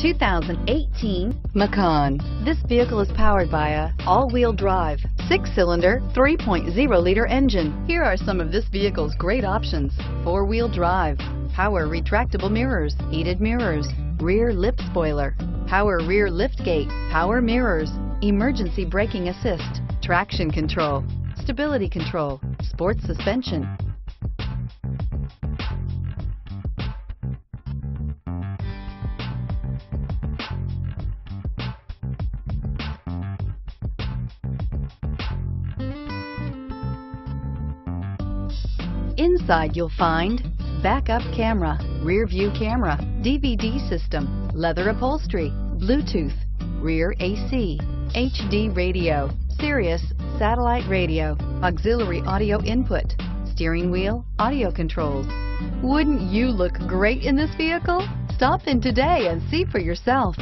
2018 Macan. This vehicle is powered by a all-wheel drive, six-cylinder, 3.0-liter engine. Here are some of this vehicle's great options. Four-wheel drive, power retractable mirrors, heated mirrors, rear lip spoiler, power rear lift gate, power mirrors, emergency braking assist, traction control, stability control, sports suspension, Inside you'll find backup camera, rear view camera, DVD system, leather upholstery, Bluetooth, rear AC, HD radio, Sirius satellite radio, auxiliary audio input, steering wheel, audio controls. Wouldn't you look great in this vehicle? Stop in today and see for yourself.